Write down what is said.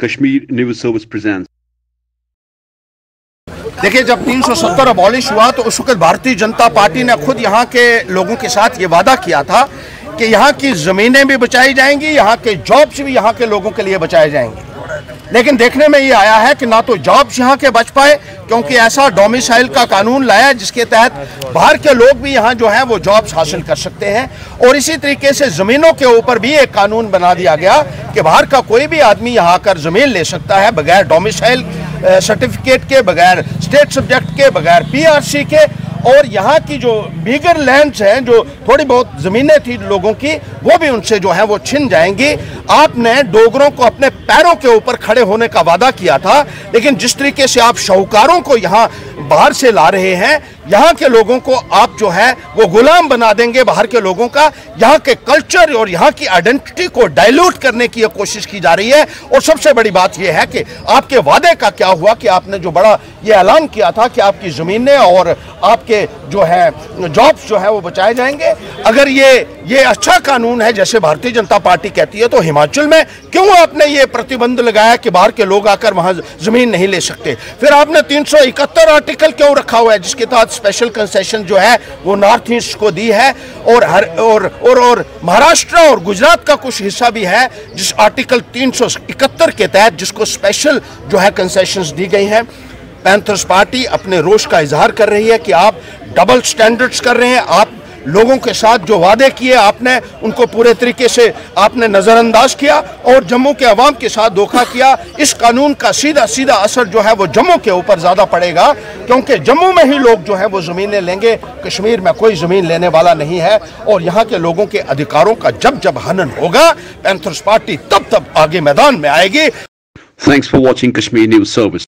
Kashmir news service present देखिए, जब 370 abolish हुआ तो उस वक्त भारतीय जनता पार्टी ने खुद यहाँ के लोगों के साथ ये वादा किया था कि यहाँ की ज़मीनें भी बचाई जाएँगी, यहाँ के जॉब्स भी यहाँ के लोगों के लिए बचाए जाएँगे। लेकिन देखने में ये आया है कि ना तो जॉब्स यहाँ के बच पाए, क्योंकि ऐसा डोमिसाइल का कानून लाया जिसके तहत बाहर के लोग भी यहाँ जो है वो जॉब्स हासिल कर सकते हैं। और इसी तरीके से ज़मीनों के ऊपर भी एक कानून बना दिया गया कि बाहर का कोई भी आदमी यहाँ आकर ज़मीन ले सकता है, बगैर डोमिसाइल सर्टिफिकेट के, बगैर स्टेट सब्जेक्ट के, बगैर पीआरसी के। और यहाँ की जो बिगर लैंड्स हैं, जो थोड़ी बहुत ज़मीनें थी लोगों की, वो भी उनसे जो है वो छिन जाएँगी। आपने डोगरों को अपने पैरों के ऊपर खड़े होने का वादा किया था, लेकिन जिस तरीके से आप शाहूकारों को यहाँ बाहर से ला रहे हैं, यहाँ के लोगों को आप जो है, वो गुलाम बना देंगे बाहर के लोगों का। यहाँ के कल्चर और यहाँ की आइडेंटिटी को डाइल्यूट करने की कोशिश की जा रही है। और सबसे बड़ी बात यह है कि आपके वादे का क्या हुआ कि आपने जो बड़ा ये ऐलान किया था कि आपकी ज़मीनें और आपके जो है जॉब्स जो है वो बचाए जाएँगे। अगर ये ये अच्छा कानून है, जैसे भारतीय जनता पार्टी कहती है तो हिमाचल में क्यों आपने ये प्रतिबंध लगाया कि बाहर के लोग आकर वहाँ ज़मीन नहीं ले सकते? फिर आपने तीन आर्टिकल क्यों रखा हुआ है जिसके तहत स्पेशल कंसेशन जो है वो नॉर्थ ईस्ट को दी है और हर और और, और महाराष्ट्र और गुजरात का कुछ हिस्सा भी है जिस आर्टिकल 371 के तहत जिसको स्पेशल जो है कंसेशन दी गई हैं। पैंथर्स पार्टी अपने रोष का इजहार कर रही है कि आप डबल स्टैंडर्ड्स कर रहे हैं आप लोगों के साथ जो वादे किए आपने, उनको पूरे तरीके से आपने नज़रअंदाज किया और जम्मू के अवाम के साथ धोखा किया। इस कानून का सीधा सीधा असर जो है वो जम्मू के ऊपर ज़्यादा पड़ेगा, क्योंकि जम्मू में ही लोग जो है वो ज़मीनें लेंगे। कश्मीर में कोई ज़मीन लेने वाला नहीं है और यहाँ के लोगों के अधिकारों का जब जब हनन होगा, पैंथर्स पार्टी तब तब आगे मैदान में आएगी। Thanks for watching Kashmir News Service.